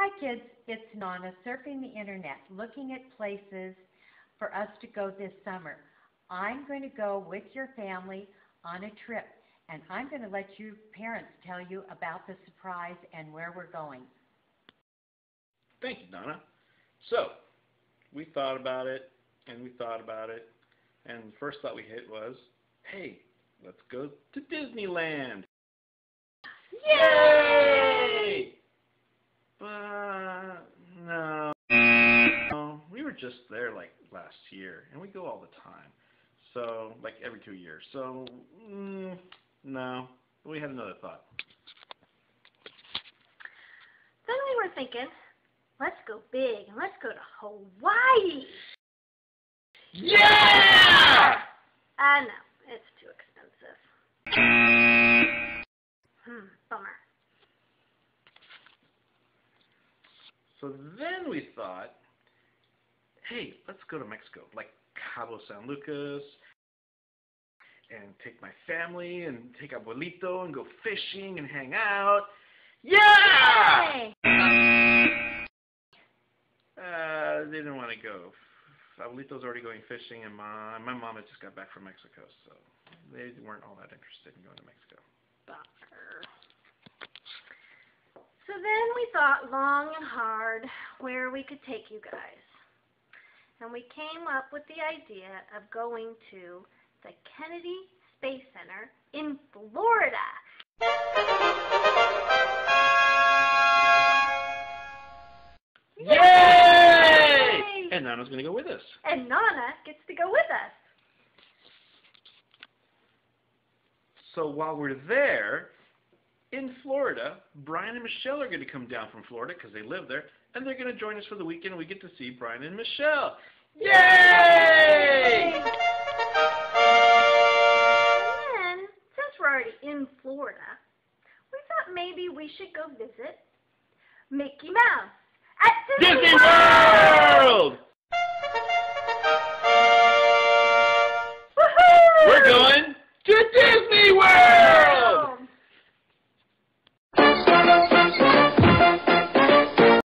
Hi kids, it's Nana surfing the internet looking at places for us to go this summer. I'm going to go with your family on a trip and I'm going to let you parents tell you about the surprise and where we're going. Thank you, Donna. So, we thought about it and we thought about it and the first thought we hit was, hey, let's go to Disneyland. Yay! But no, no, we were just there like last year, and we go all the time. So like every two years. So mm, no, we had another thought. Then we were thinking, let's go big and let's go to Hawaii. Yeah! Ah, no, it's too expensive. Hmm, bummer. So then we thought, hey, let's go to Mexico, like Cabo San Lucas, and take my family and take abuelito and go fishing and hang out. Yeah! Uh, they didn't want to go. Abuelito's already going fishing, and my my mom had just got back from Mexico, so they weren't all that interested in going to Mexico. Bummer. So then we thought long and hard where we could take you guys. And we came up with the idea of going to the Kennedy Space Center in Florida. Yay! And Nana's going to go with us. And Nana gets to go with us. So while we're there, in Florida, Brian and Michelle are going to come down from Florida because they live there, and they're going to join us for the weekend. We get to see Brian and Michelle. Yay! And then, since we're already in Florida, we thought maybe we should go visit Mickey Mouse at Disney, Disney World! Woohoo! We're going World!